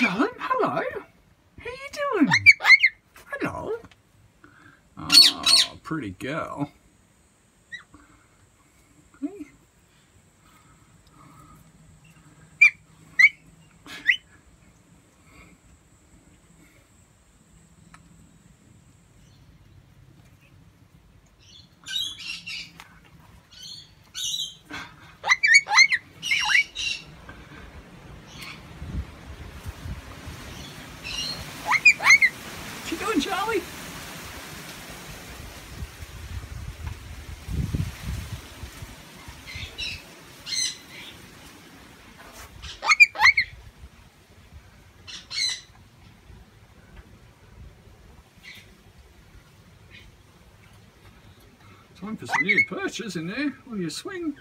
Hello. How you doing? Hello. Oh, pretty girl. What you doing, Charlie? Time for some new purchase in there. Will you swing?